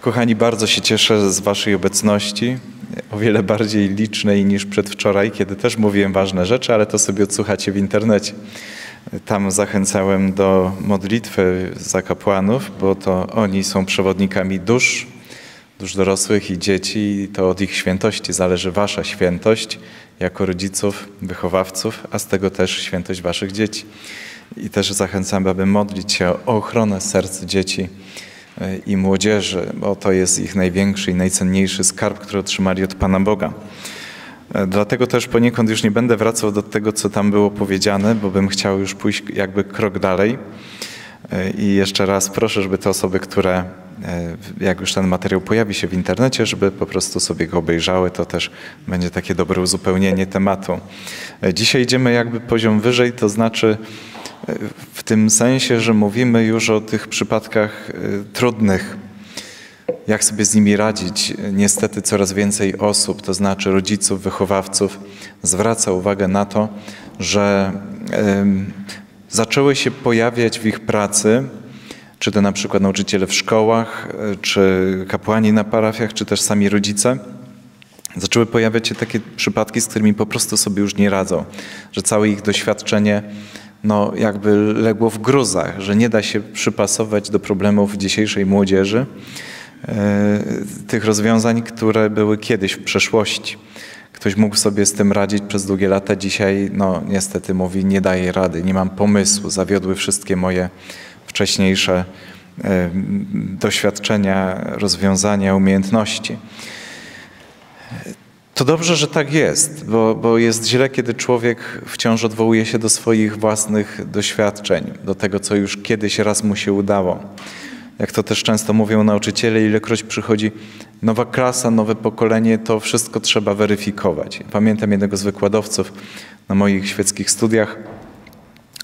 Kochani, bardzo się cieszę z Waszej obecności, o wiele bardziej licznej niż przedwczoraj, kiedy też mówiłem ważne rzeczy, ale to sobie odsłuchacie w internecie. Tam zachęcałem do modlitwy za kapłanów, bo to oni są przewodnikami dusz, dusz dorosłych i dzieci, i to od ich świętości zależy Wasza świętość jako rodziców, wychowawców, a z tego też świętość Waszych dzieci. I też zachęcam, aby modlić się o ochronę serc dzieci i młodzieży, bo to jest ich największy i najcenniejszy skarb, który otrzymali od Pana Boga. Dlatego też poniekąd już nie będę wracał do tego, co tam było powiedziane, bo bym chciał już pójść jakby krok dalej. I jeszcze raz proszę, żeby te osoby, które, jak już ten materiał pojawi się w internecie, żeby po prostu sobie go obejrzały, to też będzie takie dobre uzupełnienie tematu. Dzisiaj idziemy jakby poziom wyżej, to znaczy w tym sensie, że mówimy już o tych przypadkach y, trudnych. Jak sobie z nimi radzić? Niestety coraz więcej osób, to znaczy rodziców, wychowawców, zwraca uwagę na to, że zaczęły się pojawiać w ich pracy, czy to na przykład nauczyciele w szkołach, y, czy kapłani na parafiach, czy też sami rodzice, zaczęły pojawiać się takie przypadki, z którymi po prostu sobie już nie radzą, że całe ich doświadczenie no, jakby legło w gruzach, że nie da się przypasować do problemów dzisiejszej młodzieży e, tych rozwiązań, które były kiedyś w przeszłości. Ktoś mógł sobie z tym radzić przez długie lata, dzisiaj no niestety mówi nie daje rady, nie mam pomysłu, zawiodły wszystkie moje wcześniejsze e, doświadczenia, rozwiązania, umiejętności. To dobrze, że tak jest, bo, bo jest źle, kiedy człowiek wciąż odwołuje się do swoich własnych doświadczeń, do tego, co już kiedyś raz mu się udało. Jak to też często mówią nauczyciele, ilekroć przychodzi nowa klasa, nowe pokolenie, to wszystko trzeba weryfikować. Pamiętam jednego z wykładowców na moich świeckich studiach,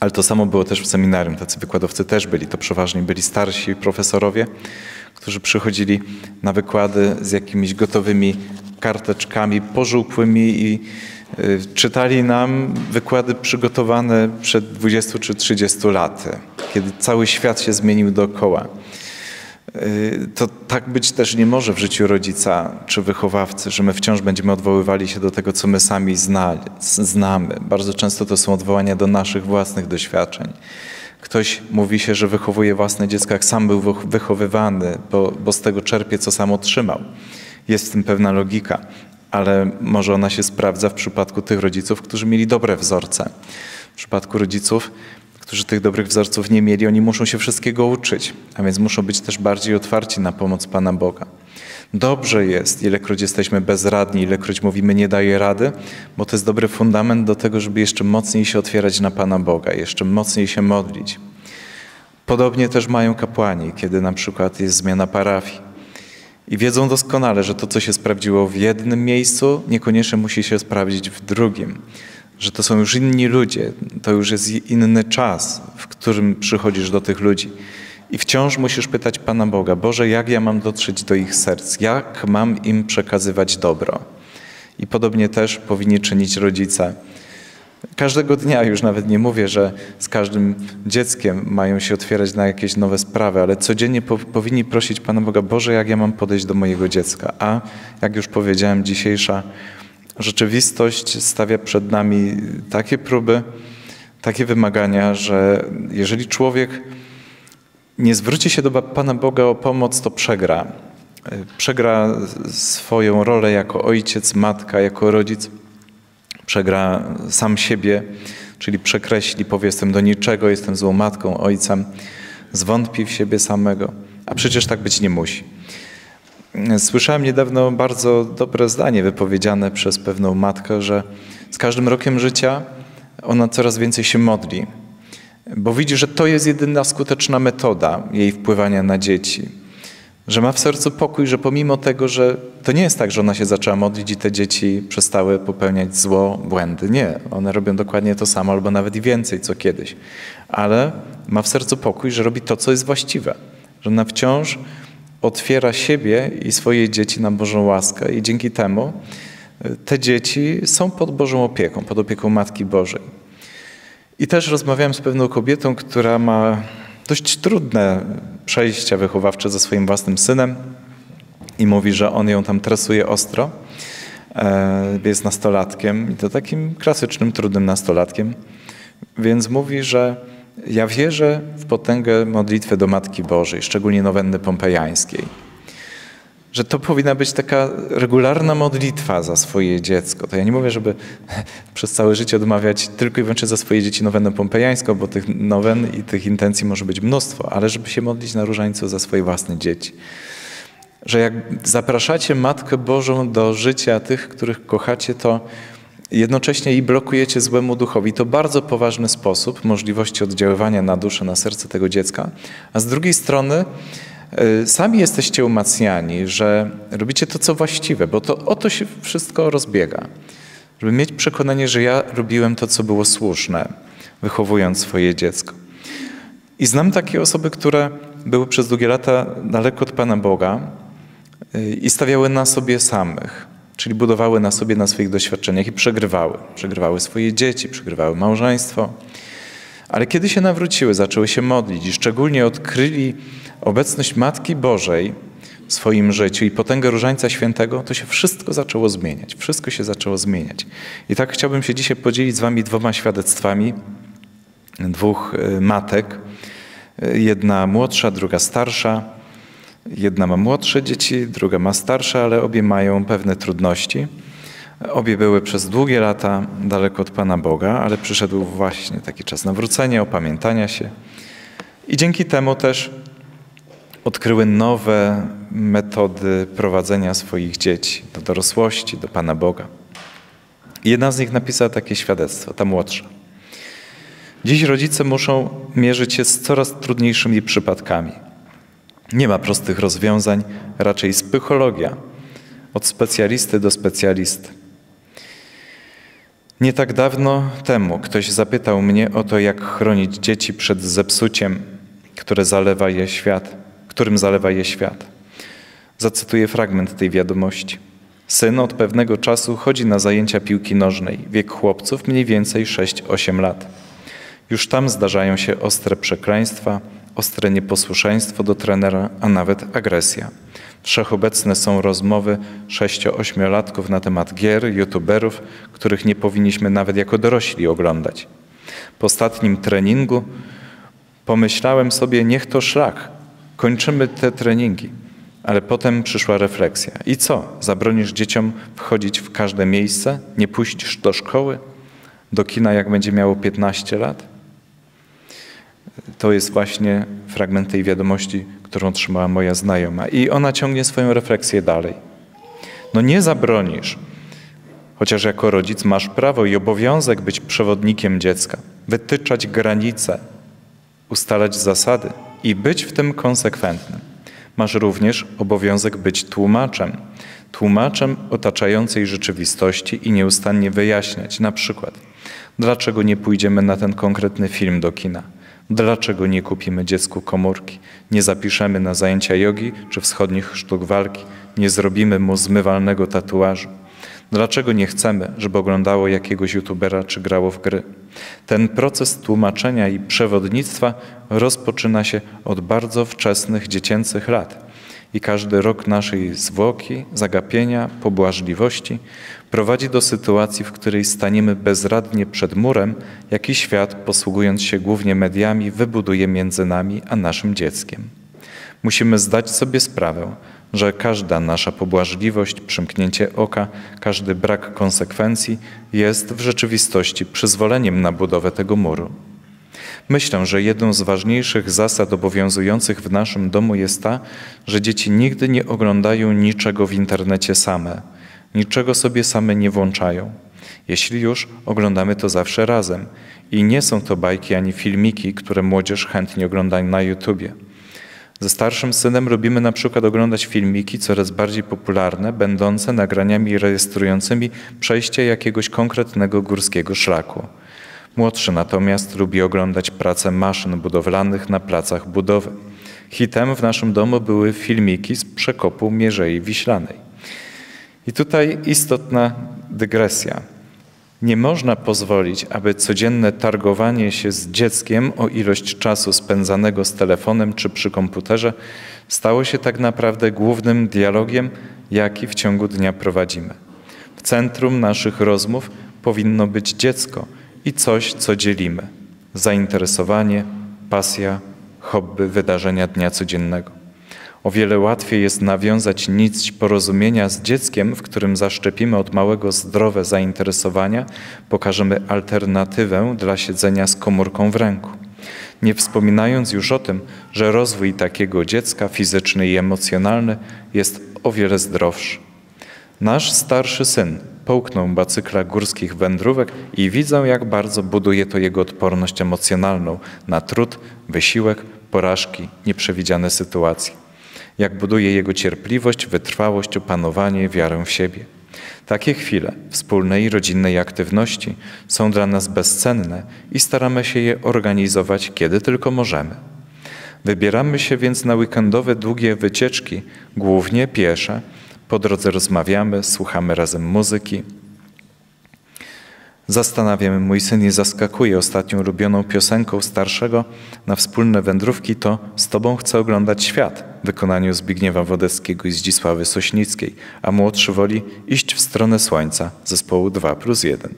ale to samo było też w seminarium. Tacy wykładowcy też byli. To przeważnie byli starsi profesorowie, którzy przychodzili na wykłady z jakimiś gotowymi karteczkami pożółkłymi i y, czytali nam wykłady przygotowane przed 20 czy 30 laty, kiedy cały świat się zmienił dookoła. Y, to tak być też nie może w życiu rodzica czy wychowawcy, że my wciąż będziemy odwoływali się do tego, co my sami znali, znamy. Bardzo często to są odwołania do naszych własnych doświadczeń. Ktoś mówi się, że wychowuje własne dziecko, jak sam był wychowywany, bo, bo z tego czerpie, co sam otrzymał. Jest w tym pewna logika, ale może ona się sprawdza w przypadku tych rodziców, którzy mieli dobre wzorce. W przypadku rodziców, którzy tych dobrych wzorców nie mieli, oni muszą się wszystkiego uczyć, a więc muszą być też bardziej otwarci na pomoc Pana Boga. Dobrze jest, ilekroć jesteśmy bezradni, ilekroć mówimy nie daje rady, bo to jest dobry fundament do tego, żeby jeszcze mocniej się otwierać na Pana Boga, jeszcze mocniej się modlić. Podobnie też mają kapłani, kiedy na przykład jest zmiana parafii. I wiedzą doskonale, że to, co się sprawdziło w jednym miejscu, niekoniecznie musi się sprawdzić w drugim. Że to są już inni ludzie, to już jest inny czas, w którym przychodzisz do tych ludzi. I wciąż musisz pytać Pana Boga, Boże, jak ja mam dotrzeć do ich serc? Jak mam im przekazywać dobro? I podobnie też powinni czynić rodzice. Każdego dnia już nawet nie mówię, że z każdym dzieckiem mają się otwierać na jakieś nowe sprawy, ale codziennie po, powinni prosić Pana Boga, Boże, jak ja mam podejść do mojego dziecka. A jak już powiedziałem, dzisiejsza rzeczywistość stawia przed nami takie próby, takie wymagania, że jeżeli człowiek nie zwróci się do Pana Boga o pomoc, to przegra. Przegra swoją rolę jako ojciec, matka, jako rodzic przegra sam siebie, czyli przekreśli, powie jestem do niczego, jestem złą matką, ojcem, zwątpi w siebie samego. A przecież tak być nie musi. Słyszałem niedawno bardzo dobre zdanie wypowiedziane przez pewną matkę, że z każdym rokiem życia ona coraz więcej się modli, bo widzi, że to jest jedyna skuteczna metoda jej wpływania na dzieci że ma w sercu pokój, że pomimo tego, że to nie jest tak, że ona się zaczęła modlić i te dzieci przestały popełniać zło, błędy. Nie, one robią dokładnie to samo albo nawet i więcej co kiedyś. Ale ma w sercu pokój, że robi to, co jest właściwe. Że ona wciąż otwiera siebie i swoje dzieci na Bożą łaskę i dzięki temu e, te dzieci są pod Bożą opieką, pod opieką Matki Bożej. I też rozmawiałem z pewną kobietą, która ma dość trudne przejścia wychowawcze ze swoim własnym synem. i mówi, że on ją tam tresuje ostro. E, jest nastolatkiem i to takim klasycznym, trudnym nastolatkiem. Więc mówi, że ja wierzę w potęgę modlitwy do Matki Bożej, szczególnie nowenny pompejańskiej. Że to powinna być taka regularna modlitwa za swoje dziecko. To ja nie mówię, żeby przez całe życie odmawiać tylko i wyłącznie za swoje dzieci nowenę pompejańską, bo tych nowen i tych intencji może być mnóstwo, ale żeby się modlić na różańcu za swoje własne dzieci. Że jak zapraszacie Matkę Bożą do życia tych, których kochacie, to jednocześnie i blokujecie złemu duchowi. To bardzo poważny sposób możliwości oddziaływania na duszę, na serce tego dziecka. A z drugiej strony y, sami jesteście umacniani, że robicie to, co właściwe, bo to o to się wszystko rozbiega. Żeby mieć przekonanie, że ja robiłem to, co było słuszne, wychowując swoje dziecko. I znam takie osoby, które były przez długie lata daleko od Pana Boga y, i stawiały na sobie samych Czyli budowały na sobie, na swoich doświadczeniach i przegrywały. Przegrywały swoje dzieci, przegrywały małżeństwo. Ale kiedy się nawróciły, zaczęły się modlić i szczególnie odkryli obecność Matki Bożej w swoim życiu i potęgę Różańca Świętego, to się wszystko zaczęło zmieniać. Wszystko się zaczęło zmieniać. I tak chciałbym się dzisiaj podzielić z Wami dwoma świadectwami dwóch y, matek. Jedna młodsza, druga starsza Jedna ma młodsze dzieci, druga ma starsze, ale obie mają pewne trudności. Obie były przez długie lata daleko od Pana Boga, ale przyszedł właśnie taki czas nawrócenia, opamiętania się. I dzięki temu też odkryły nowe metody prowadzenia swoich dzieci do dorosłości, do Pana Boga. Jedna z nich napisała takie świadectwo, ta młodsza. Dziś rodzice muszą mierzyć się z coraz trudniejszymi przypadkami. Nie ma prostych rozwiązań, raczej psychologia od specjalisty do specjalisty. Nie tak dawno temu ktoś zapytał mnie o to, jak chronić dzieci przed zepsuciem, które zalewa je świat, którym zalewa je świat. Zacytuję fragment tej wiadomości. Syn od pewnego czasu chodzi na zajęcia piłki nożnej, wiek chłopców mniej więcej 6-8 lat. Już tam zdarzają się ostre przekleństwa, ostre nieposłuszeństwo do trenera, a nawet agresja. Wszechobecne są rozmowy sześcio-ośmiolatków na temat gier, youtuberów, których nie powinniśmy nawet jako dorośli oglądać. Po ostatnim treningu pomyślałem sobie, niech to szlak, kończymy te treningi. Ale potem przyszła refleksja. I co? Zabronisz dzieciom wchodzić w każde miejsce? Nie puścisz do szkoły? Do kina, jak będzie miało 15 lat? To jest właśnie fragment tej wiadomości, którą otrzymała moja znajoma. I ona ciągnie swoją refleksję dalej. No nie zabronisz, chociaż jako rodzic masz prawo i obowiązek być przewodnikiem dziecka, wytyczać granice, ustalać zasady i być w tym konsekwentnym. Masz również obowiązek być tłumaczem, tłumaczem otaczającej rzeczywistości i nieustannie wyjaśniać, na przykład, dlaczego nie pójdziemy na ten konkretny film do kina Dlaczego nie kupimy dziecku komórki? Nie zapiszemy na zajęcia jogi czy wschodnich sztuk walki? Nie zrobimy mu zmywalnego tatuażu? Dlaczego nie chcemy, żeby oglądało jakiegoś youtubera czy grało w gry? Ten proces tłumaczenia i przewodnictwa rozpoczyna się od bardzo wczesnych dziecięcych lat i każdy rok naszej zwłoki, zagapienia, pobłażliwości prowadzi do sytuacji, w której staniemy bezradnie przed murem, jaki świat, posługując się głównie mediami, wybuduje między nami a naszym dzieckiem. Musimy zdać sobie sprawę, że każda nasza pobłażliwość, przymknięcie oka, każdy brak konsekwencji jest w rzeczywistości przyzwoleniem na budowę tego muru. Myślę, że jedną z ważniejszych zasad obowiązujących w naszym domu jest ta, że dzieci nigdy nie oglądają niczego w internecie same, niczego sobie same nie włączają. Jeśli już, oglądamy to zawsze razem. I nie są to bajki ani filmiki, które młodzież chętnie ogląda na YouTubie. Ze starszym synem lubimy na przykład oglądać filmiki coraz bardziej popularne, będące nagraniami rejestrującymi przejście jakiegoś konkretnego górskiego szlaku. Młodszy natomiast lubi oglądać prace maszyn budowlanych na placach budowy. Hitem w naszym domu były filmiki z przekopu Mierzei Wiślanej. I tutaj istotna dygresja. Nie można pozwolić, aby codzienne targowanie się z dzieckiem o ilość czasu spędzanego z telefonem czy przy komputerze stało się tak naprawdę głównym dialogiem, jaki w ciągu dnia prowadzimy. W centrum naszych rozmów powinno być dziecko i coś, co dzielimy: zainteresowanie, pasja, hobby, wydarzenia dnia codziennego. O wiele łatwiej jest nawiązać nić porozumienia z dzieckiem, w którym zaszczepimy od małego zdrowe zainteresowania, pokażemy alternatywę dla siedzenia z komórką w ręku. Nie wspominając już o tym, że rozwój takiego dziecka fizyczny i emocjonalny jest o wiele zdrowszy. Nasz starszy syn połknął bacykla górskich wędrówek i widzę, jak bardzo buduje to jego odporność emocjonalną na trud, wysiłek, porażki, nieprzewidziane sytuacje. Jak buduje jego cierpliwość, wytrwałość, opanowanie, wiarę w siebie. Takie chwile wspólnej rodzinnej aktywności są dla nas bezcenne i staramy się je organizować, kiedy tylko możemy. Wybieramy się więc na weekendowe długie wycieczki, głównie piesze. Po drodze rozmawiamy, słuchamy razem muzyki. Zastanawiamy, mój syn nie zaskakuje ostatnią ulubioną piosenką starszego na wspólne wędrówki to Z Tobą chcę oglądać świat w wykonaniu Zbigniewa Wodeckiego i Zdzisławy Sośnickiej, a młodszy woli iść w stronę słońca zespołu 2 plus 1.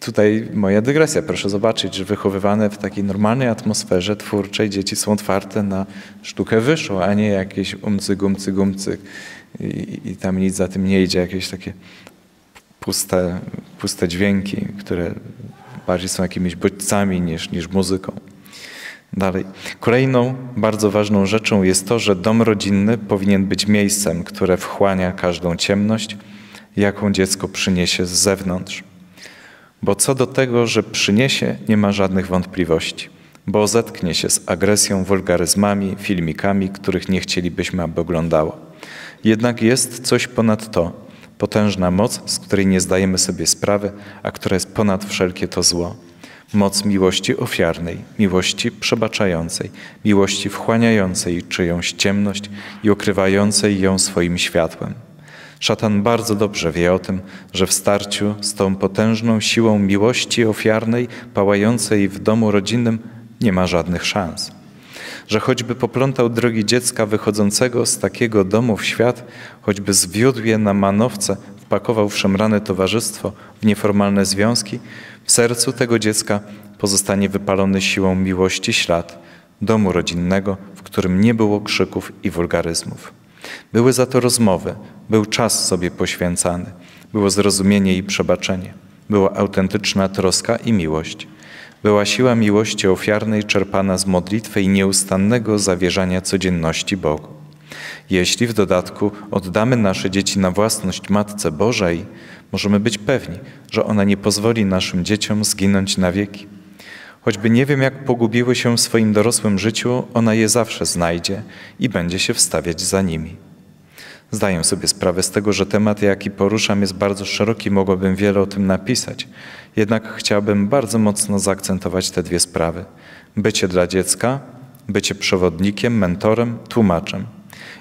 Tutaj moja dygresja. Proszę zobaczyć, że wychowywane w takiej normalnej atmosferze twórczej dzieci są otwarte na sztukę wyższą, a nie jakieś umcy, gumcy, gumcy i, i tam nic za tym nie idzie, jakieś takie puste, puste dźwięki, które bardziej są jakimiś bodźcami niż, niż muzyką. Dalej. Kolejną bardzo ważną rzeczą jest to, że dom rodzinny powinien być miejscem, które wchłania każdą ciemność, jaką dziecko przyniesie z zewnątrz. Bo co do tego, że przyniesie, nie ma żadnych wątpliwości, bo zetknie się z agresją, wulgaryzmami, filmikami, których nie chcielibyśmy, aby oglądało. Jednak jest coś ponad to, potężna moc, z której nie zdajemy sobie sprawy, a która jest ponad wszelkie to zło. Moc miłości ofiarnej, miłości przebaczającej, miłości wchłaniającej czyjąś ciemność i ukrywającej ją swoim światłem. Szatan bardzo dobrze wie o tym, że w starciu z tą potężną siłą miłości ofiarnej, pałającej w domu rodzinnym, nie ma żadnych szans. Że choćby poplątał drogi dziecka wychodzącego z takiego domu w świat, choćby zwiódł je na manowce, wpakował w szemrane towarzystwo, w nieformalne związki, w sercu tego dziecka pozostanie wypalony siłą miłości ślad domu rodzinnego, w którym nie było krzyków i wulgaryzmów. Były za to rozmowy, był czas sobie poświęcany, było zrozumienie i przebaczenie, była autentyczna troska i miłość. Była siła miłości ofiarnej czerpana z modlitwy i nieustannego zawierzania codzienności Bogu. Jeśli w dodatku oddamy nasze dzieci na własność Matce Bożej, możemy być pewni, że ona nie pozwoli naszym dzieciom zginąć na wieki. Choćby nie wiem, jak pogubiły się w swoim dorosłym życiu, ona je zawsze znajdzie i będzie się wstawiać za nimi. Zdaję sobie sprawę z tego, że temat, jaki poruszam, jest bardzo szeroki, mogłabym wiele o tym napisać. Jednak chciałbym bardzo mocno zaakcentować te dwie sprawy: bycie dla dziecka, bycie przewodnikiem, mentorem, tłumaczem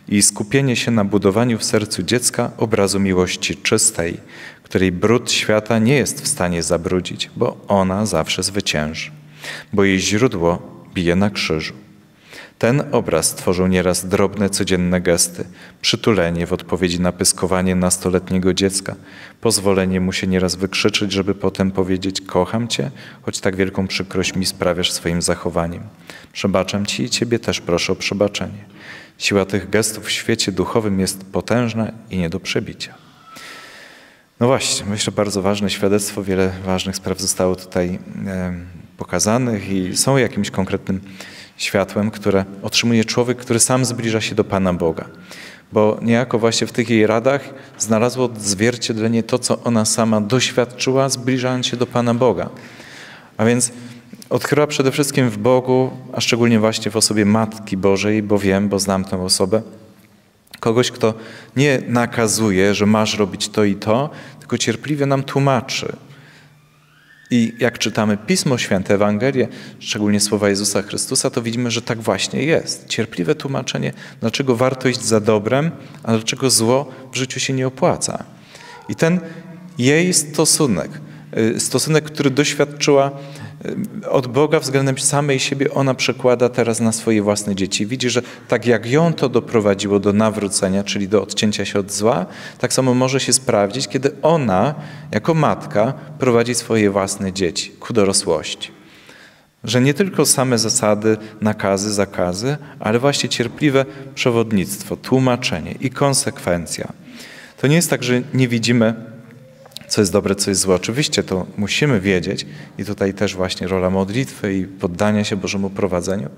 i skupienie się na budowaniu w sercu dziecka obrazu miłości czystej, której brud świata nie jest w stanie zabrudzić, bo ona zawsze zwycięży, bo jej źródło bije na krzyżu. Ten obraz tworzył nieraz drobne, codzienne gesty, przytulenie w odpowiedzi na pyskowanie nastoletniego dziecka, pozwolenie mu się nieraz wykrzyczeć, żeby potem powiedzieć: Kocham cię, choć tak wielką przykrość mi sprawiasz swoim zachowaniem. Przebaczam ci i ciebie też proszę o przebaczenie. Siła tych gestów w świecie duchowym jest potężna i nie do przebicia. No właśnie, myślę, bardzo ważne świadectwo, wiele ważnych spraw zostało tutaj pokazanych i są jakimś konkretnym światłem, które otrzymuje człowiek, który sam zbliża się do Pana Boga. Bo niejako właśnie w tych jej radach znalazło odzwierciedlenie to, co ona sama doświadczyła, zbliżając się do Pana Boga. A więc odkryła przede wszystkim w Bogu, a szczególnie właśnie w osobie Matki Bożej, bo wiem, bo znam tę osobę, kogoś, kto nie nakazuje, że masz robić to i to, tylko cierpliwie nam tłumaczy, i jak czytamy Pismo Święte, Ewangelię, szczególnie słowa Jezusa Chrystusa, to widzimy, że tak właśnie jest. Cierpliwe tłumaczenie, dlaczego warto iść za dobrem, a dlaczego zło w życiu się nie opłaca. I ten jej stosunek, y, stosunek, który doświadczyła od Boga względem samej siebie ona przekłada teraz na swoje własne dzieci. Widzi, że tak jak ją to doprowadziło do nawrócenia, czyli do odcięcia się od zła, tak samo może się sprawdzić, kiedy ona, jako matka, prowadzi swoje własne dzieci ku dorosłości. Że nie tylko same zasady, nakazy, zakazy, ale właśnie cierpliwe przewodnictwo, tłumaczenie i konsekwencja. To nie jest tak, że nie widzimy co jest dobre, co jest złe. Oczywiście to musimy wiedzieć i tutaj też właśnie rola modlitwy i poddania się Bożemu prowadzeniu,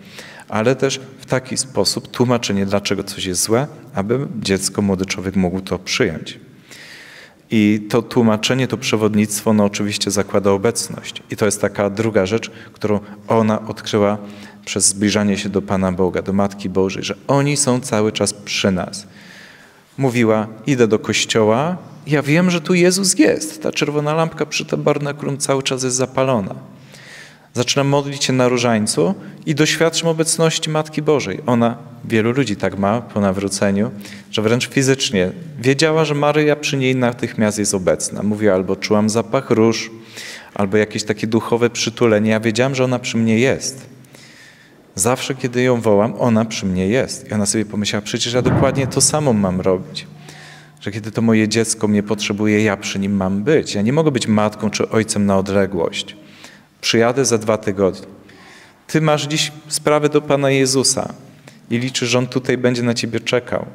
ale też w taki sposób tłumaczenie, dlaczego coś jest złe, aby dziecko, młody człowiek mógł to przyjąć. I to tłumaczenie, to przewodnictwo, no oczywiście zakłada obecność. I to jest taka druga rzecz, którą ona odkryła przez zbliżanie się do Pana Boga, do Matki Bożej, że oni są cały czas przy nas. Mówiła, idę do kościoła, ja wiem, że tu Jezus jest. Ta czerwona lampka przy tabernakulum cały czas jest zapalona. Zaczynam modlić się na różańcu i doświadczam obecności Matki Bożej. Ona, wielu ludzi tak ma po nawróceniu, że wręcz fizycznie wiedziała, że Maryja przy niej natychmiast jest obecna. Mówiła albo czułam zapach róż, albo jakieś takie duchowe przytulenie. Ja wiedziałam, że ona przy mnie jest. Zawsze, kiedy ją wołam, ona przy mnie jest. I ona sobie pomyślała, przecież ja dokładnie to samo mam robić że kiedy to moje dziecko mnie potrzebuje, ja przy nim mam być. Ja nie mogę być matką czy ojcem na odległość. Przyjadę za dwa tygodnie. Ty masz dziś sprawę do Pana Jezusa i liczysz, że On tutaj będzie na Ciebie czekał.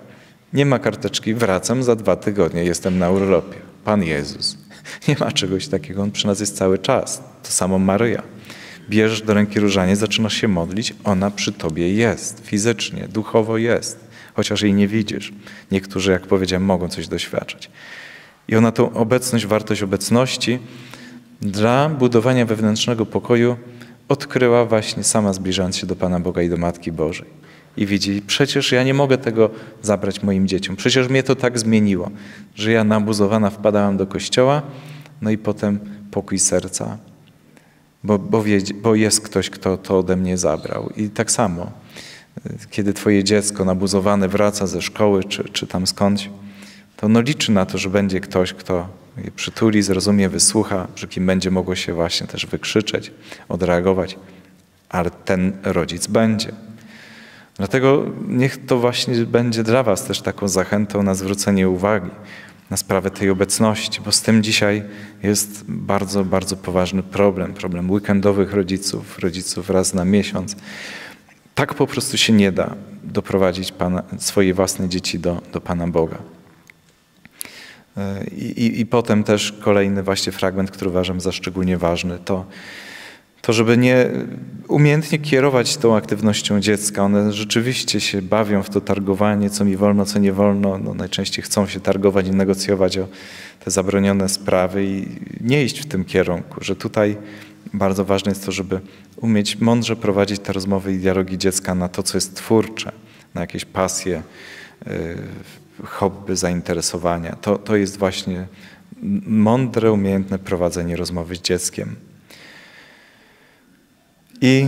Nie ma karteczki, wracam za dwa tygodnie, jestem na urlopie. Pan Jezus. Nie ma czegoś takiego, On przy nas jest cały czas. To samo Maryja. Bierzesz do ręki różanie, zaczynasz się modlić, ona przy Tobie jest, fizycznie, duchowo jest chociaż jej nie widzisz. Niektórzy, jak powiedziałem, mogą coś doświadczać. I ona tą obecność, wartość obecności dla budowania wewnętrznego pokoju odkryła właśnie sama zbliżając się do Pana Boga i do Matki Bożej. I widzi, przecież ja nie mogę tego zabrać moim dzieciom. Przecież mnie to tak zmieniło, że ja nabuzowana wpadałam do kościoła, no i potem pokój serca, bo, bo, bo jest ktoś, kto to ode mnie zabrał. I tak samo kiedy twoje dziecko nabuzowane wraca ze szkoły czy, czy tam skądś, to no liczy na to, że będzie ktoś, kto je przytuli, zrozumie, wysłucha, przy kim będzie mogło się właśnie też wykrzyczeć, odreagować, ale ten rodzic będzie. Dlatego niech to właśnie będzie dla Was też taką zachętą na zwrócenie uwagi na sprawę tej obecności, bo z tym dzisiaj jest bardzo, bardzo poważny problem. Problem weekendowych rodziców, rodziców raz na miesiąc. Tak po prostu się nie da doprowadzić Pana, swoje własne dzieci do, do Pana Boga. E, I, i, I potem też kolejny właśnie fragment, który uważam za szczególnie ważny, to, to żeby nie umiejętnie kierować tą aktywnością dziecka. One rzeczywiście się bawią w to targowanie, co mi wolno, co nie wolno. No, najczęściej chcą się targować i negocjować o te zabronione sprawy i nie iść w tym kierunku, że tutaj bardzo ważne jest to, żeby umieć mądrze prowadzić te rozmowy i dialogi dziecka na to, co jest twórcze, na jakieś pasje, y, hobby, zainteresowania. To, to jest właśnie mądre, umiejętne prowadzenie rozmowy z dzieckiem. I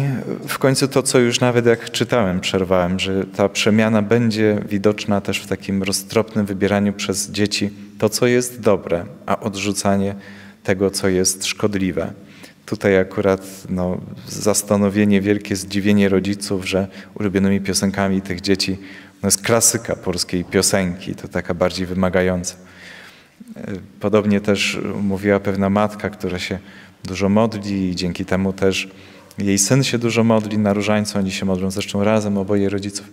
w końcu to, co już nawet jak czytałem, przerwałem, że ta przemiana będzie widoczna też w takim roztropnym wybieraniu przez dzieci to, co jest dobre, a odrzucanie tego, co jest szkodliwe. Tutaj akurat no, zastanowienie, wielkie zdziwienie rodziców, że ulubionymi piosenkami tych dzieci no, jest klasyka polskiej piosenki, to taka bardziej wymagająca. Podobnie też mówiła pewna matka, która się dużo modli i dzięki temu też jej syn się dużo modli na różańcu, oni się modlą zresztą razem, oboje rodziców,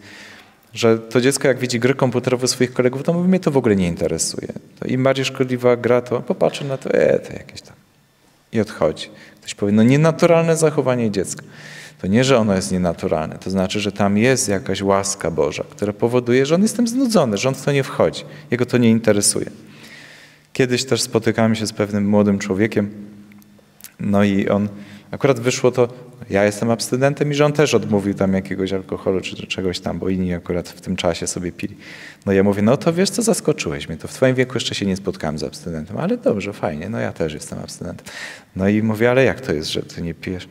że to dziecko jak widzi gry komputerowe swoich kolegów, to mówi, mnie to w ogóle nie interesuje. To Im bardziej szkodliwa gra, to popatrzy na to, e, to jakieś tam. I odchodzi. Ktoś powie, no nienaturalne zachowanie dziecka. To nie, że ono jest nienaturalne, to znaczy, że tam jest jakaś łaska Boża, która powoduje, że on jest tym znudzony, że on w to nie wchodzi, jego to nie interesuje. Kiedyś też spotykałem się z pewnym młodym człowiekiem, no i on, akurat wyszło to, ja jestem abstynentem i że on też odmówił tam jakiegoś alkoholu czy czegoś tam, bo inni akurat w tym czasie sobie pili. No ja mówię, no to wiesz co, zaskoczyłeś mnie, to w twoim wieku jeszcze się nie spotkałem z abstynentem, ale dobrze, fajnie, no ja też jestem abstynentem. No i mówię, ale jak to jest, że ty nie pijesz?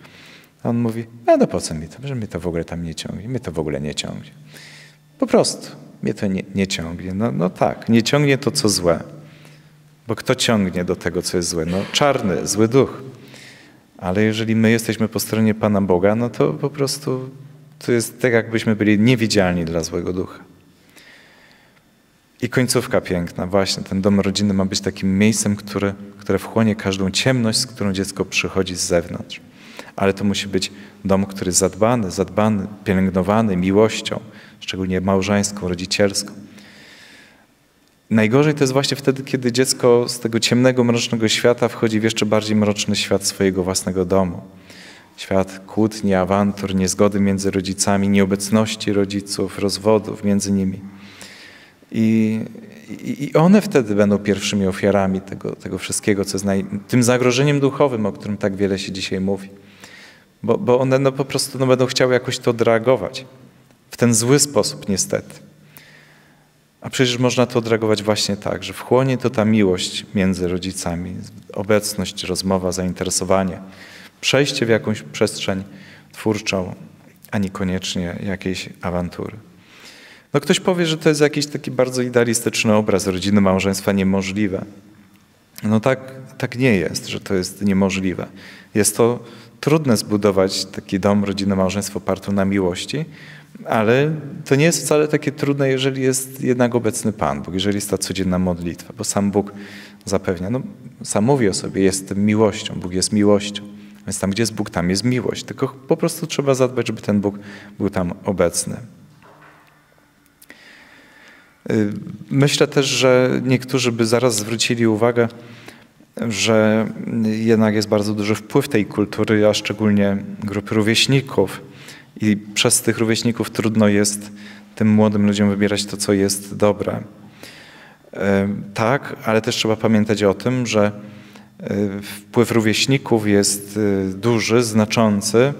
A on mówi, no, no po co mi to, że mnie to w ogóle tam nie ciągnie, mnie to w ogóle nie ciągnie. Po prostu, mnie to nie, nie ciągnie. No, no tak, nie ciągnie to, co złe. Bo kto ciągnie do tego, co jest złe? No czarny, zły duch. Ale jeżeli my jesteśmy po stronie Pana Boga, no to po prostu to jest tak, jakbyśmy byli niewidzialni dla złego ducha. I końcówka piękna, właśnie ten dom rodzinny ma być takim miejscem, które, które wchłonie każdą ciemność, z którą dziecko przychodzi z zewnątrz. Ale to musi być dom, który jest zadbany, zadbany, pielęgnowany miłością, szczególnie małżeńską, rodzicielską. Najgorzej to jest właśnie wtedy, kiedy dziecko z tego ciemnego, mrocznego świata wchodzi w jeszcze bardziej mroczny świat swojego własnego domu. Świat kłótni, awantur, niezgody między rodzicami, nieobecności rodziców, rozwodów między nimi. I, i, one wtedy będą pierwszymi ofiarami tego, tego wszystkiego, co jest naj, tym zagrożeniem duchowym, o którym tak wiele się dzisiaj mówi. Bo, bo one no, po prostu no, będą chciały jakoś to odreagować. W ten zły sposób, niestety. A przecież można to odreagować właśnie tak, że wchłonie to ta miłość między rodzicami, obecność, rozmowa, zainteresowanie, przejście w jakąś przestrzeń twórczą, a niekoniecznie jakiejś awantury. No ktoś powie, że to jest jakiś taki bardzo idealistyczny obraz rodziny, małżeństwa niemożliwe. No tak, tak nie jest, że to jest niemożliwe. Jest to trudne zbudować taki dom, rodzinę, małżeństwo opartą na miłości, ale to nie jest wcale takie trudne, jeżeli jest jednak obecny Pan Bóg, jeżeli jest ta codzienna modlitwa, bo sam Bóg zapewnia, no sam mówi o sobie, jestem miłością, Bóg jest miłością. Więc tam, gdzie jest Bóg, tam jest miłość. Tylko po prostu trzeba zadbać, żeby ten Bóg był tam obecny. Y, myślę też, że niektórzy by zaraz zwrócili uwagę, że jednak jest bardzo duży wpływ tej kultury, a szczególnie grupy rówieśników. I przez tych rówieśników trudno jest tym młodym ludziom wybierać to, co jest dobre. Y, tak, ale też trzeba pamiętać o tym, że y, wpływ rówieśników jest duży, znaczący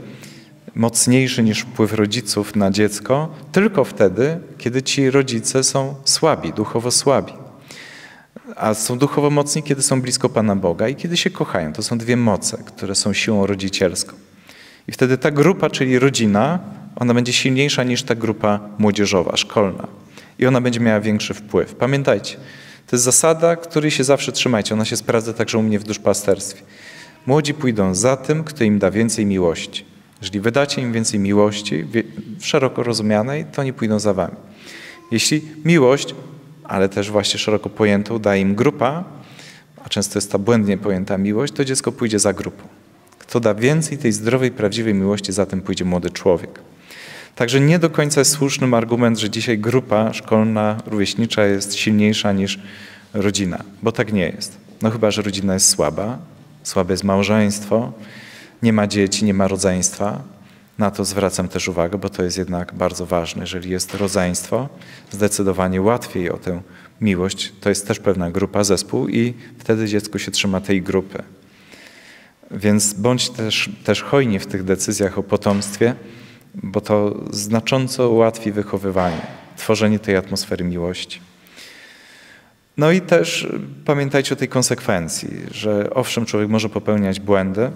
mocniejszy niż wpływ rodziców na dziecko, tylko wtedy, kiedy ci rodzice są słabi, duchowo słabi. A są duchowo mocni, kiedy są blisko Pana Boga i kiedy się kochają. To są dwie moce, które są siłą rodzicielską. I wtedy ta grupa, czyli rodzina, ona będzie silniejsza niż ta grupa młodzieżowa, szkolna. I ona będzie miała większy wpływ. Pamiętajcie, to jest zasada, której się zawsze trzymajcie. Ona się sprawdza także u mnie w duszpasterstwie. Młodzi pójdą za tym, kto im da więcej miłości. Jeżeli wydacie im więcej miłości, szeroko rozumianej, to oni pójdą za wami. Jeśli miłość, ale też właśnie szeroko pojętą, daje im grupa, a często jest ta błędnie pojęta miłość, to dziecko pójdzie za grupą. Kto da więcej tej zdrowej, prawdziwej miłości, za tym pójdzie młody człowiek. Także nie do końca jest słusznym argument, że dzisiaj grupa szkolna, rówieśnicza jest silniejsza niż rodzina, bo tak nie jest. No chyba, że rodzina jest słaba, słabe jest małżeństwo, nie ma dzieci, nie ma rodzeństwa. Na to zwracam też uwagę, bo to jest jednak bardzo ważne. Jeżeli jest rodzeństwo, zdecydowanie łatwiej o tę miłość. To jest też pewna grupa, zespół i wtedy dziecko się trzyma tej grupy. Więc bądź też, też hojni w tych decyzjach o potomstwie, bo to znacząco ułatwi wychowywanie, tworzenie tej atmosfery miłości. No i też pamiętajcie o tej konsekwencji, że owszem, człowiek może popełniać błędy,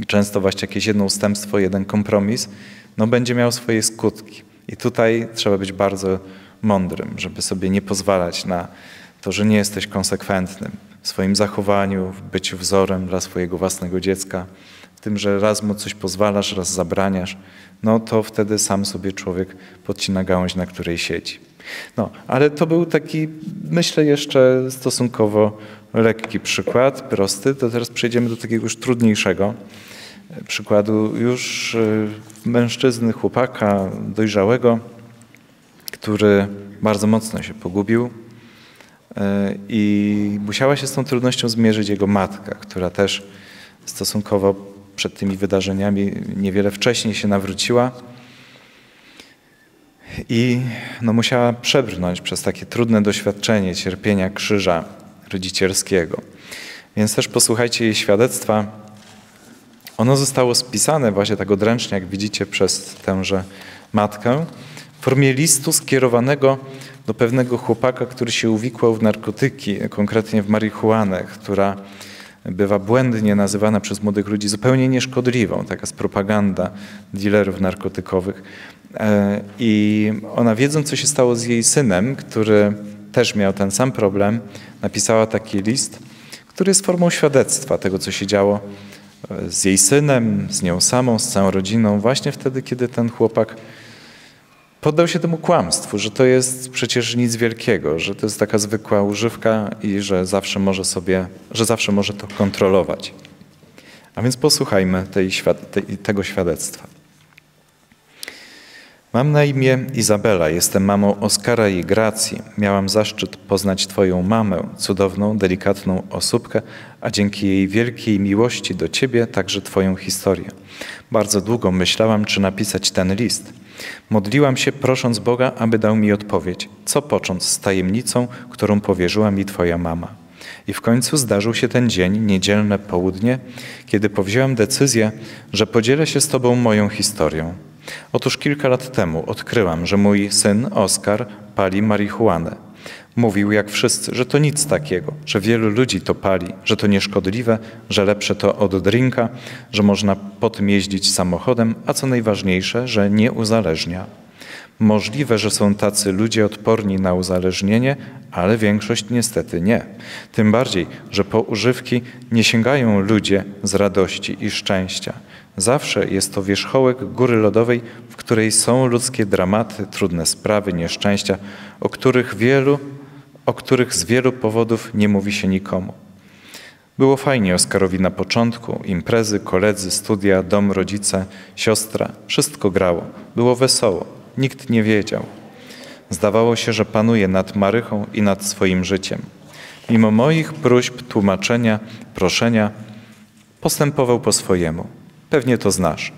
i często właśnie jakieś jedno ustępstwo, jeden kompromis, no będzie miał swoje skutki. I tutaj trzeba być bardzo mądrym, żeby sobie nie pozwalać na to, że nie jesteś konsekwentnym w swoim zachowaniu, w byciu wzorem dla swojego własnego dziecka, w tym, że raz mu coś pozwalasz, raz zabraniasz, no to wtedy sam sobie człowiek podcina gałąź, na której siedzi. No, ale to był taki, myślę, jeszcze stosunkowo lekki przykład, prosty, to teraz przejdziemy do takiego już trudniejszego przykładu. Już e, mężczyzny, chłopaka dojrzałego, który bardzo mocno się pogubił e, i musiała się z tą trudnością zmierzyć jego matka, która też stosunkowo przed tymi wydarzeniami niewiele wcześniej się nawróciła i no, musiała przebrnąć przez takie trudne doświadczenie cierpienia krzyża rodzicielskiego. Więc też posłuchajcie jej świadectwa. Ono zostało spisane właśnie tak odręcznie, jak widzicie, przez tęże matkę w formie listu skierowanego do pewnego chłopaka, który się uwikłał w narkotyki, konkretnie w marihuanę, która bywa błędnie nazywana przez młodych ludzi zupełnie nieszkodliwą. Taka jest propaganda dealerów narkotykowych. E, I ona wiedząc, co się stało z jej synem, który też miał ten sam problem, napisała taki list, który jest formą świadectwa tego, co się działo z jej synem, z nią samą, z całą rodziną, właśnie wtedy, kiedy ten chłopak poddał się temu kłamstwu, że to jest przecież nic wielkiego, że to jest taka zwykła używka i że zawsze może sobie, że zawsze może to kontrolować. A więc posłuchajmy tej, tego świadectwa. Mam na imię Izabela, jestem mamą Oskara i Gracji. Miałam zaszczyt poznać Twoją mamę, cudowną, delikatną osóbkę, a dzięki jej wielkiej miłości do Ciebie także Twoją historię. Bardzo długo myślałam, czy napisać ten list. Modliłam się, prosząc Boga, aby dał mi odpowiedź, co począć z tajemnicą, którą powierzyła mi Twoja mama. I w końcu zdarzył się ten dzień, niedzielne południe, kiedy powziąłem decyzję, że podzielę się z Tobą moją historią. Otóż kilka lat temu odkryłam, że mój syn Oskar pali marihuanę. Mówił jak wszyscy, że to nic takiego, że wielu ludzi to pali, że to nieszkodliwe, że lepsze to od drinka, że można po tym jeździć samochodem, a co najważniejsze, że nie uzależnia. Możliwe, że są tacy ludzie odporni na uzależnienie, ale większość niestety nie. Tym bardziej, że po używki nie sięgają ludzie z radości i szczęścia. Zawsze jest to wierzchołek góry lodowej, w której są ludzkie dramaty, trudne sprawy, nieszczęścia, o których wielu, o których z wielu powodów nie mówi się nikomu. Było fajnie Oskarowi na początku, imprezy, koledzy, studia, dom, rodzice, siostra, wszystko grało. Było wesoło, nikt nie wiedział. Zdawało się, że panuje nad Marychą i nad swoim życiem. Mimo moich próśb, tłumaczenia, proszenia, postępował po swojemu. Pewnie to znasz.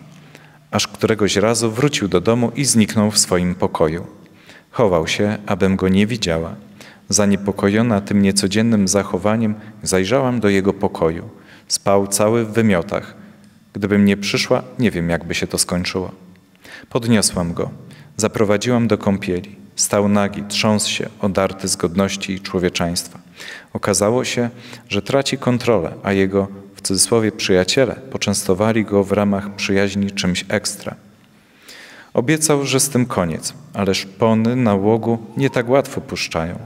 Aż któregoś razu wrócił do domu i zniknął w swoim pokoju. Chował się, abym go nie widziała. Zaniepokojona tym niecodziennym zachowaniem, zajrzałam do jego pokoju. Spał cały w wymiotach. Gdybym nie przyszła, nie wiem, jakby się to skończyło. Podniosłam go. Zaprowadziłam do kąpieli. Stał nagi, trząsł się, odarty z godności i człowieczeństwa. Okazało się, że traci kontrolę, a jego cudzysłowie przyjaciele poczęstowali go w ramach przyjaźni czymś ekstra. Obiecał, że z tym koniec, ale szpony na łogu nie tak łatwo puszczają.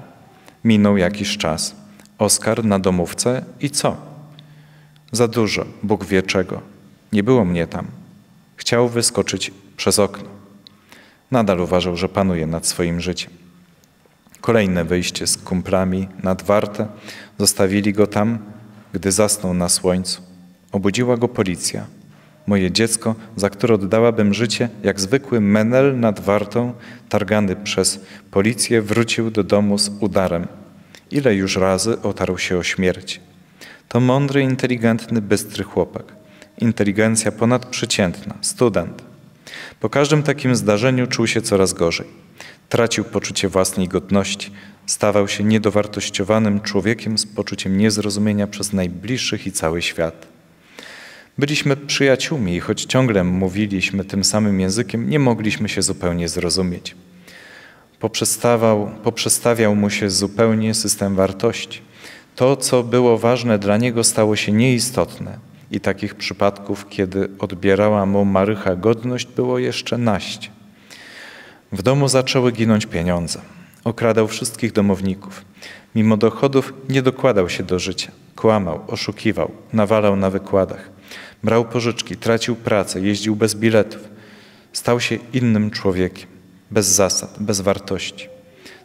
Minął jakiś czas. Oskar na domówce i co? Za dużo, Bóg wie czego. Nie było mnie tam. Chciał wyskoczyć przez okno. Nadal uważał, że panuje nad swoim życiem. Kolejne wyjście z kumplami nad Wartę. Zostawili go tam, gdy zasnął na słońcu. Obudziła go policja. Moje dziecko, za które oddałabym życie, jak zwykły menel nad wartą, targany przez policję, wrócił do domu z udarem. Ile już razy otarł się o śmierć. To mądry, inteligentny, bystry chłopak. Inteligencja ponadprzeciętna, student. Po każdym takim zdarzeniu czuł się coraz gorzej. Tracił poczucie własnej godności, stawał się niedowartościowanym człowiekiem z poczuciem niezrozumienia przez najbliższych i cały świat. Byliśmy przyjaciółmi i choć ciągle mówiliśmy tym samym językiem, nie mogliśmy się zupełnie zrozumieć. Poprzestawał, poprzestawiał mu się zupełnie system wartości. To, co było ważne dla niego, stało się nieistotne. I takich przypadków, kiedy odbierała mu Marycha godność, było jeszcze naście. W domu zaczęły ginąć pieniądze. Okradał wszystkich domowników. Mimo dochodów nie dokładał się do życia. Kłamał, oszukiwał, nawalał na wykładach. Brał pożyczki, tracił pracę, jeździł bez biletów. Stał się innym człowiekiem, bez zasad, bez wartości.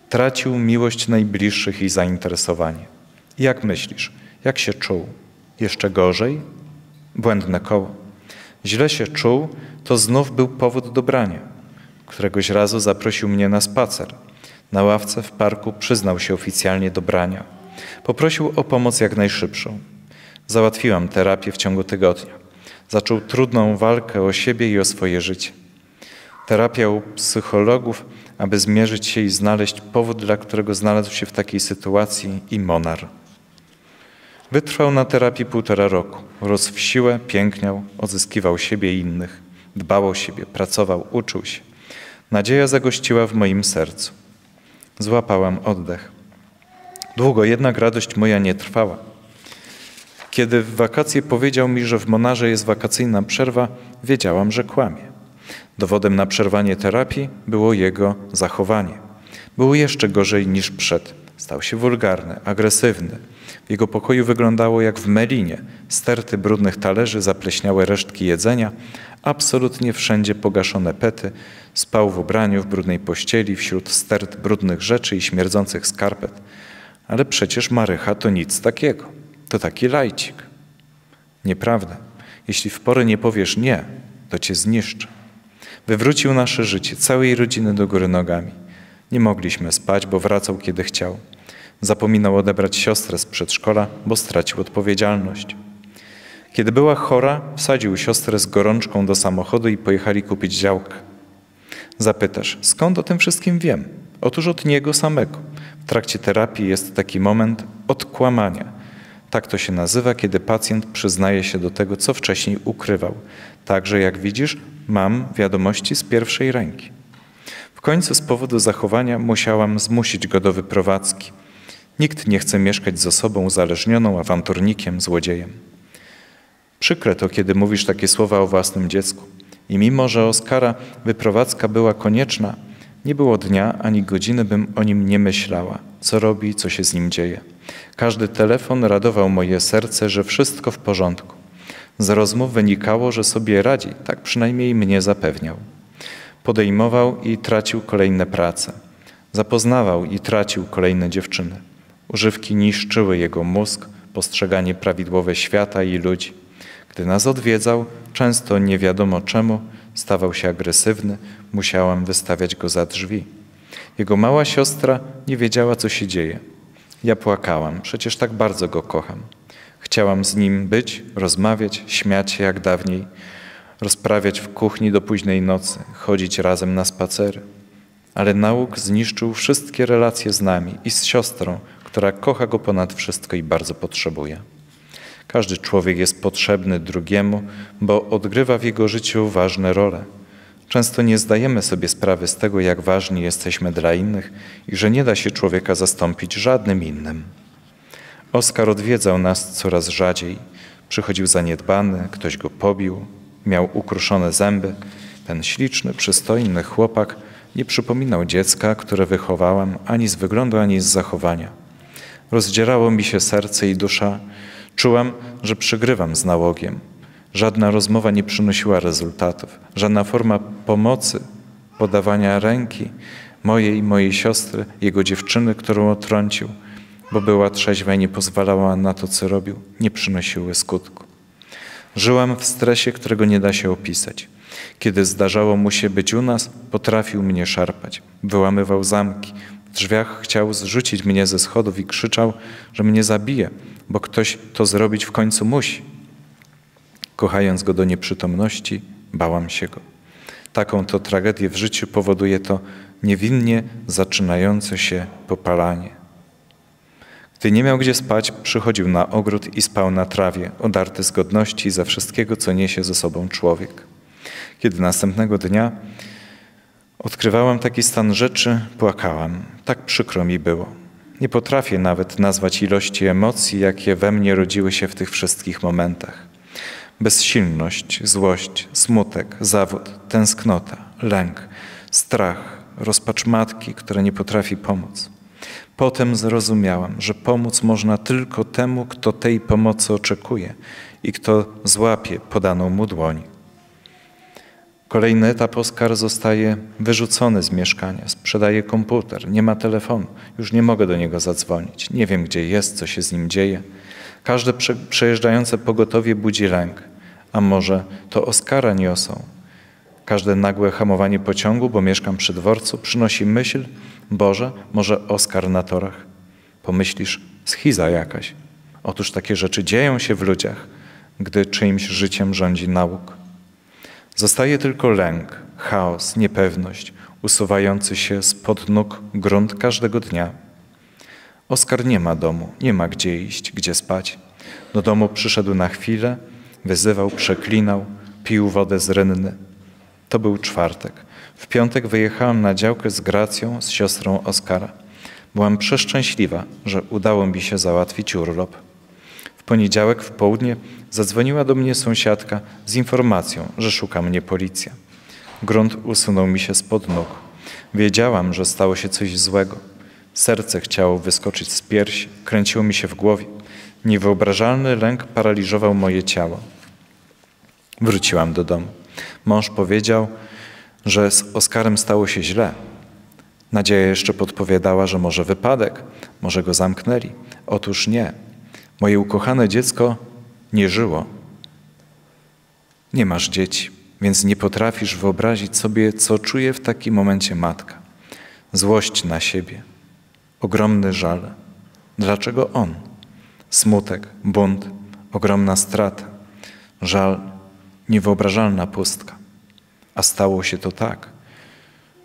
Tracił miłość najbliższych i zainteresowanie. Jak myślisz, jak się czuł? Jeszcze gorzej? Błędne koło. Źle się czuł, to znów był powód do brania. Któregoś razu zaprosił mnie na spacer. Na ławce w parku przyznał się oficjalnie do brania. Poprosił o pomoc jak najszybszą. Załatwiłam terapię w ciągu tygodnia. Zaczął trudną walkę o siebie i o swoje życie. Terapia u psychologów, aby zmierzyć się i znaleźć powód, dla którego znalazł się w takiej sytuacji i monar. Wytrwał na terapii półtora roku. Rósł w siłę, piękniał, odzyskiwał siebie i innych. Dbał o siebie, pracował, uczył się. Nadzieja zagościła w moim sercu. Złapałam oddech. Długo jednak radość moja nie trwała. Kiedy w wakacje powiedział mi, że w Monarze jest wakacyjna przerwa, wiedziałam, że kłamie. Dowodem na przerwanie terapii było jego zachowanie. Było jeszcze gorzej niż przed. Stał się wulgarny, agresywny. W jego pokoju wyglądało jak w melinie. Sterty brudnych talerzy, zapleśniałe resztki jedzenia, absolutnie wszędzie pogaszone pety. Spał w ubraniu, w brudnej pościeli, wśród stert brudnych rzeczy i śmierdzących skarpet. Ale przecież Marycha to nic takiego. To taki lajcik. Nieprawda. Jeśli w porę nie powiesz nie, to cię zniszczy. Wywrócił nasze życie, całej rodziny do góry nogami. Nie mogliśmy spać, bo wracał kiedy chciał. Zapominał odebrać siostrę z przedszkola, bo stracił odpowiedzialność. Kiedy była chora, wsadził siostrę z gorączką do samochodu i pojechali kupić działkę. Zapytasz, skąd o tym wszystkim wiem? Otóż od niego samego. W trakcie terapii jest taki moment odkłamania. Tak to się nazywa, kiedy pacjent przyznaje się do tego, co wcześniej ukrywał. Także, jak widzisz, mam wiadomości z pierwszej ręki. W końcu z powodu zachowania musiałam zmusić go do wyprowadzki. Nikt nie chce mieszkać z osobą uzależnioną, awanturnikiem, złodziejem. Przykre to, kiedy mówisz takie słowa o własnym dziecku. I mimo, że Oskara wyprowadzka była konieczna, nie było dnia ani godziny, bym o nim nie myślała, co robi, co się z nim dzieje. Każdy telefon radował moje serce, że wszystko w porządku. Z rozmów wynikało, że sobie radzi, tak przynajmniej mnie zapewniał. Podejmował i tracił kolejne prace. Zapoznawał i tracił kolejne dziewczyny. Używki niszczyły jego mózg, postrzeganie prawidłowe świata i ludzi. Gdy nas odwiedzał, często nie wiadomo czemu, stawał się agresywny, musiałam wystawiać go za drzwi. Jego mała siostra nie wiedziała, co się dzieje. Ja płakałam, przecież tak bardzo go kocham. Chciałam z nim być, rozmawiać, śmiać się jak dawniej, rozprawiać w kuchni do późnej nocy, chodzić razem na spacery. Ale nauk zniszczył wszystkie relacje z nami i z siostrą, która kocha go ponad wszystko i bardzo potrzebuje. Każdy człowiek jest potrzebny drugiemu, bo odgrywa w jego życiu ważne role. Często nie zdajemy sobie sprawy z tego, jak ważni jesteśmy dla innych i że nie da się człowieka zastąpić żadnym innym. Oskar odwiedzał nas coraz rzadziej. Przychodził zaniedbany, ktoś go pobił, miał ukruszone zęby. Ten śliczny, przystojny chłopak nie przypominał dziecka, które wychowałam ani z wyglądu, ani z zachowania. Rozdzierało mi się serce i dusza. Czułam, że przegrywam z nałogiem. Żadna rozmowa nie przynosiła rezultatów. Żadna forma pomocy, podawania ręki mojej, mojej siostry, jego dziewczyny, którą otrącił – bo była trzeźwa i nie pozwalała na to, co robił, nie przynosiły skutku. Żyłam w stresie, którego nie da się opisać. Kiedy zdarzało mu się być u nas, potrafił mnie szarpać. Wyłamywał zamki. Drzwiach chciał zrzucić mnie ze schodów i krzyczał, że mnie zabije, bo ktoś to zrobić w końcu musi. Kochając go do nieprzytomności, bałam się go. Taką to tragedię w życiu powoduje to niewinnie zaczynające się popalanie. Gdy nie miał gdzie spać, przychodził na ogród i spał na trawie, odarty z godności za wszystkiego, co niesie ze sobą człowiek. Kiedy następnego dnia odkrywałam taki stan rzeczy, płakałam. Tak przykro mi było. Nie potrafię nawet nazwać ilości emocji, jakie we mnie rodziły się w tych wszystkich momentach. Bezsilność, złość, smutek, zawód, tęsknota, lęk, strach, rozpacz matki, która nie potrafi pomóc. Potem zrozumiałam, że pomóc można tylko temu, kto tej pomocy oczekuje i kto złapie podaną mu dłoń. Kolejny etap Oskar zostaje wyrzucony z mieszkania, sprzedaje komputer, nie ma telefonu, już nie mogę do niego zadzwonić, nie wiem gdzie jest, co się z nim dzieje. Każde przejeżdżające pogotowie budzi lęk, a może to Oskara niosą. Każde nagłe hamowanie pociągu, bo mieszkam przy dworcu, przynosi myśl, Boże, może Oskar na torach. Pomyślisz, schiza jakaś. Otóż takie rzeczy dzieją się w ludziach, gdy czyimś życiem rządzi nauk. Zostaje tylko lęk, chaos, niepewność, usuwający się spod nóg grunt każdego dnia. Oskar nie ma domu, nie ma gdzie iść, gdzie spać. Do domu przyszedł na chwilę, wyzywał, przeklinał, pił wodę z rynny. To był czwartek. W piątek wyjechałam na działkę z Gracją, z siostrą Oskara. Byłam przeszczęśliwa, że udało mi się załatwić urlop. Poniedziałek w południe zadzwoniła do mnie sąsiadka z informacją, że szuka mnie policja. Grunt usunął mi się spod nóg. Wiedziałam, że stało się coś złego. Serce chciało wyskoczyć z piersi, kręciło mi się w głowie. Niewyobrażalny lęk paraliżował moje ciało. Wróciłam do domu. Mąż powiedział, że z Oskarem stało się źle. Nadzieja jeszcze podpowiadała, że może wypadek, może go zamknęli. Otóż nie. Moje ukochane dziecko nie żyło. Nie masz dzieci, więc nie potrafisz wyobrazić sobie, co czuje w takim momencie matka. Złość na siebie, ogromny żal. Dlaczego on? Smutek, bunt, ogromna strata, żal, niewyobrażalna pustka. A stało się to tak.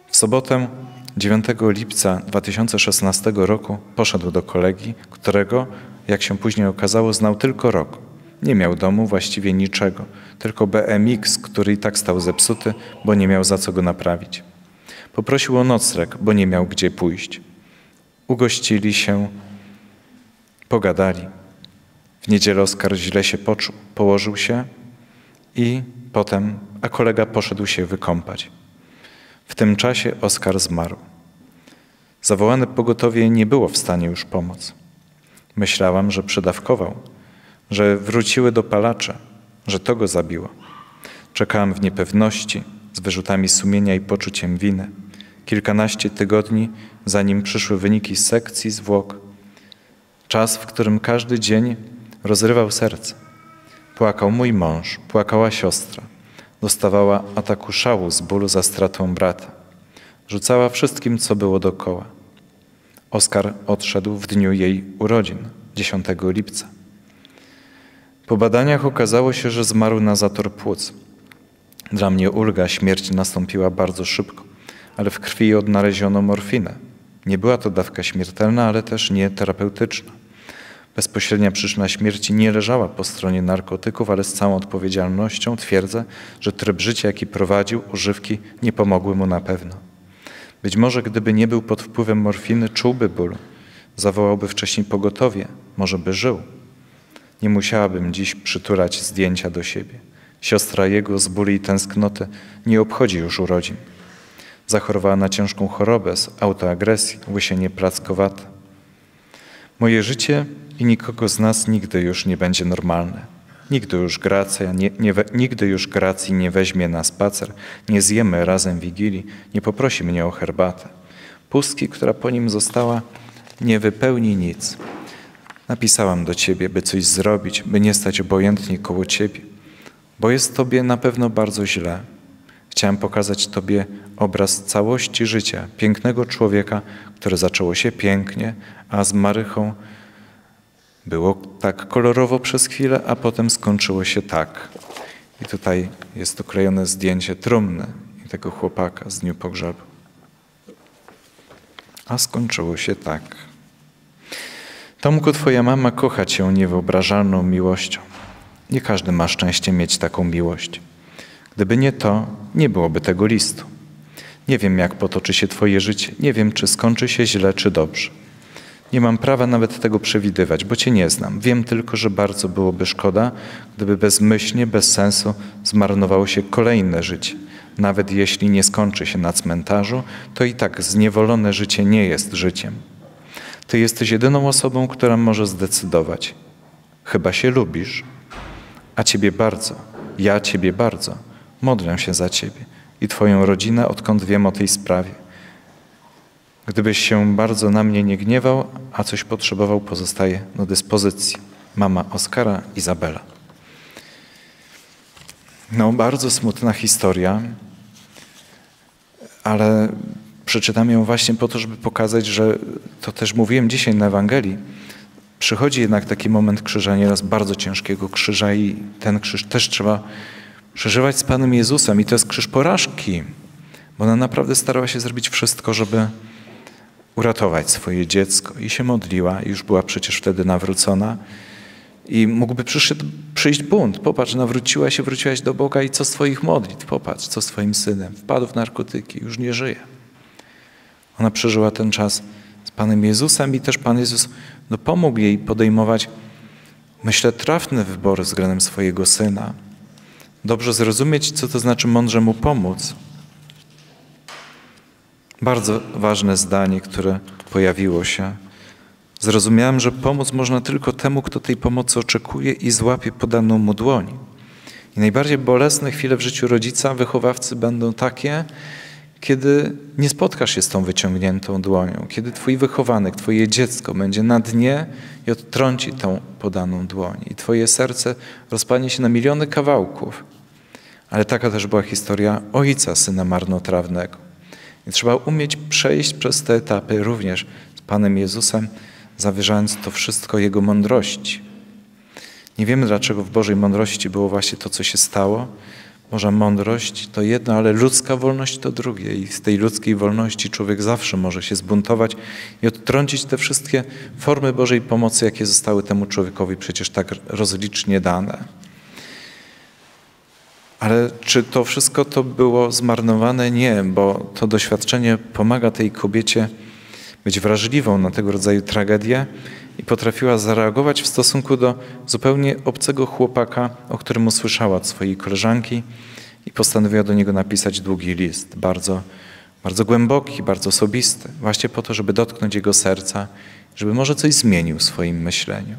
W sobotę 9 lipca 2016 roku poszedł do kolegi, którego, jak się później okazało, znał tylko rok. Nie miał domu, właściwie niczego, tylko BMX, który i tak stał zepsuty, bo nie miał za co go naprawić. Poprosił o nocleg, bo nie miał gdzie pójść. Ugościli się, pogadali. W niedzielę Oskar źle się poczuł, położył się i potem, a kolega poszedł się wykąpać. W tym czasie Oskar zmarł. Zawołane pogotowie nie było w stanie już pomóc. Myślałam, że przedawkował, że wróciły dopalacze, że to go zabiło. Czekałam w niepewności, z wyrzutami sumienia i poczuciem winy. Kilkanaście tygodni, zanim przyszły wyniki sekcji zwłok. Czas, w którym każdy dzień rozrywał serce. Płakał mój mąż, płakała siostra. Dostawała ataku szału z bólu za stratą brata. Rzucała wszystkim, co było dokoła. Oskar odszedł w dniu jej urodzin, 10 lipca. Po badaniach okazało się, że zmarł na zator płuc. Dla mnie ulga, śmierć nastąpiła bardzo szybko, ale w krwi odnaleziono morfinę. Nie była to dawka śmiertelna, ale też nie terapeutyczna. Bezpośrednia przyczyna śmierci nie leżała po stronie narkotyków, ale z całą odpowiedzialnością twierdzę, że tryb życia, jaki prowadził, używki nie pomogły mu na pewno. Być może gdyby nie był pod wpływem morfiny, czułby ból, zawołałby wcześniej pogotowie, może by żył. Nie musiałabym dziś przytulać zdjęcia do siebie. Siostra jego z bólu i tęsknoty nie obchodzi już urodzin. Zachorowała na ciężką chorobę z autoagresji, łysienie plackowate. Moje życie i nikogo z nas nigdy już nie będzie normalne. Nigdy już, Gracja, nie, nie, nigdy już Gracji nie weźmie na spacer, nie zjemy razem wigilii, nie poprosi mnie o herbatę. Pustki, która po nim została, nie wypełni nic. Napisałam do Ciebie, by coś zrobić, by nie stać obojętnie koło Ciebie, bo jest Tobie na pewno bardzo źle. Chciałem pokazać Tobie obraz całości życia, pięknego człowieka, które zaczęło się pięknie, a z Marychą było tak kolorowo przez chwilę, a potem skończyło się tak. I tutaj jest oklejone zdjęcie trumny i tego chłopaka z dniu pogrzebu. A skończyło się tak. Tomku, twoja mama kocha cię niewyobrażalną miłością. Nie każdy ma szczęście mieć taką miłość. Gdyby nie to, nie byłoby tego listu. Nie wiem, jak potoczy się Twoje życie. Nie wiem, czy skończy się źle, czy dobrze. Nie mam prawa nawet tego przewidywać, bo Cię nie znam. Wiem tylko, że bardzo byłoby szkoda, gdyby bezmyślnie, bez sensu zmarnowało się kolejne życie. Nawet jeśli nie skończy się na cmentarzu, to i tak zniewolone życie nie jest życiem. Ty jesteś jedyną osobą, która może zdecydować. Chyba się lubisz, a Ciebie bardzo, ja Ciebie bardzo. Modlę się za Ciebie i Twoją rodzinę, odkąd wiem o tej sprawie. Gdybyś się bardzo na mnie nie gniewał, a coś potrzebował, pozostaje do dyspozycji. Mama Oskara, Izabela. No, bardzo smutna historia, ale przeczytam ją właśnie po to, żeby pokazać, że to też mówiłem dzisiaj na Ewangelii. Przychodzi jednak taki moment krzyża, nieraz bardzo ciężkiego krzyża, i ten krzyż też trzeba przeżywać z Panem Jezusem. I to jest krzyż porażki, bo ona naprawdę starała się zrobić wszystko, żeby uratować swoje dziecko i się modliła, już była przecież wtedy nawrócona. I mógłby przyszedł, przyjść bunt. Popatrz, nawróciła się, wróciłaś do Boga i co z Twoich modlitw? Popatrz, co z Twoim synem? Wpadł w narkotyki, już nie żyje. Ona przeżyła ten czas z Panem Jezusem i też Pan Jezus no, pomógł jej podejmować, myślę, trafne wybory względem swojego syna. Dobrze zrozumieć, co to znaczy mądrze mu pomóc. Bardzo ważne zdanie, które pojawiło się. Zrozumiałem, że pomóc można tylko temu, kto tej pomocy oczekuje i złapie podaną mu dłoń. I najbardziej bolesne chwile w życiu rodzica, wychowawcy będą takie, kiedy nie spotkasz się z tą wyciągniętą dłonią, kiedy twój wychowanek, twoje dziecko będzie na dnie i odtrąci tą podaną dłoń i twoje serce rozpadnie się na miliony kawałków. Ale taka też była historia ojca syna marnotrawnego. I trzeba umieć przejść przez te etapy również z Panem Jezusem, zawierzając to wszystko Jego mądrości. Nie wiemy, dlaczego w Bożej mądrości było właśnie to, co się stało. Może mądrość to jedno, ale ludzka wolność to drugie. I z tej ludzkiej wolności człowiek zawsze może się zbuntować i odtrącić te wszystkie formy Bożej pomocy, jakie zostały temu człowiekowi przecież tak rozlicznie dane. Ale czy to wszystko to było zmarnowane? Nie, bo to doświadczenie pomaga tej kobiecie być wrażliwą na tego rodzaju tragedię i potrafiła zareagować w stosunku do zupełnie obcego chłopaka, o którym usłyszała od swojej koleżanki i postanowiła do niego napisać długi list, bardzo, bardzo głęboki, bardzo osobisty, właśnie po to, żeby dotknąć jego serca, żeby może coś zmienił w swoim myśleniu.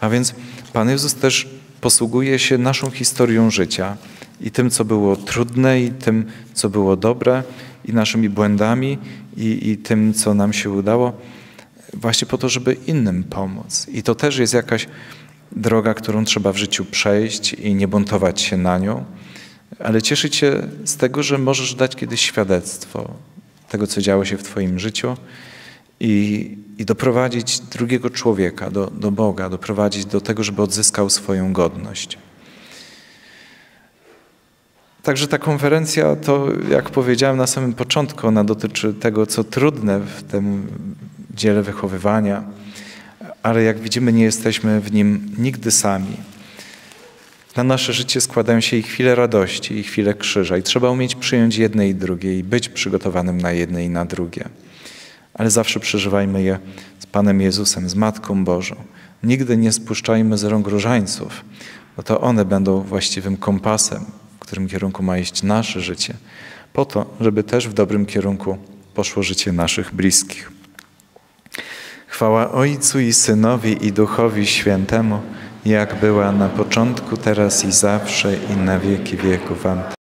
A więc Pan Jezus też posługuje się naszą historią życia i tym, co było trudne, i tym, co było dobre, i naszymi błędami, i, i tym, co nam się udało, właśnie po to, żeby innym pomóc. I to też jest jakaś droga, którą trzeba w życiu przejść i nie buntować się na nią, ale cieszyć się z tego, że możesz dać kiedyś świadectwo tego, co działo się w Twoim życiu i, i doprowadzić drugiego człowieka do, do Boga, doprowadzić do tego, żeby odzyskał swoją godność. Także ta konferencja to, jak powiedziałem na samym początku, ona dotyczy tego, co trudne w tym dziele wychowywania, ale jak widzimy, nie jesteśmy w nim nigdy sami. Na nasze życie składają się i chwile radości, i chwile krzyża, i trzeba umieć przyjąć jedne i drugie, i być przygotowanym na jedne i na drugie. Ale zawsze przeżywajmy je z Panem Jezusem, z Matką Bożą. Nigdy nie spuszczajmy z rąk różańców, bo to one będą właściwym kompasem, w którym kierunku ma iść nasze życie, po to, żeby też w dobrym kierunku poszło życie naszych bliskich. Chwała Ojcu i Synowi i Duchowi Świętemu, jak była na początku, teraz i zawsze i na wieki wieków. Amen.